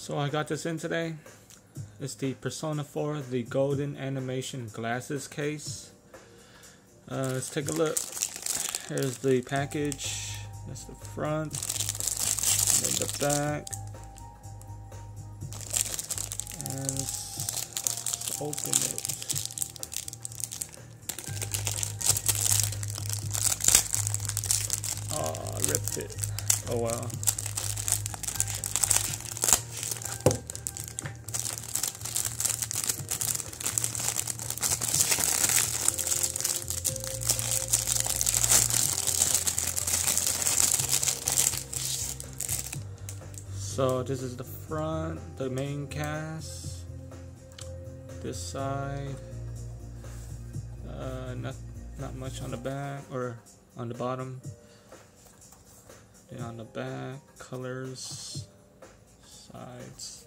So I got this in today. It's the Persona 4, the golden animation glasses case. Uh, let's take a look. Here's the package. That's the front. And the back. And let's open it. Oh, I ripped it. Oh well. So this is the front, the main cast. This side, uh, not not much on the back or on the bottom. Then on the back, colors, sides.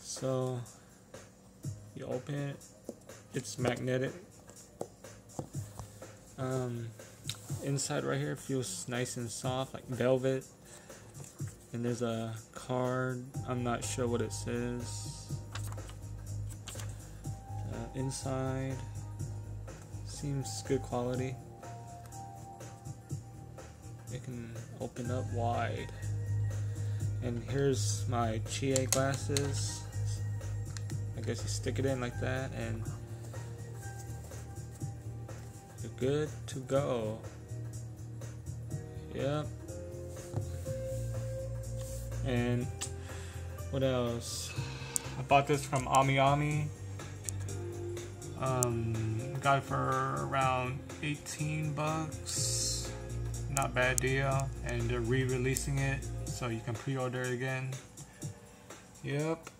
So you open it, it's magnetic. Um, inside right here feels nice and soft, like velvet and there's a card I'm not sure what it says. Uh, inside. Seems good quality. It can open up wide. And here's my Chie glasses. I guess you stick it in like that and you're good to go. Yep and what else? I bought this from Ami Ami. Um, got it for around 18 bucks. Not bad deal. And they're re-releasing it, so you can pre-order it again. Yep.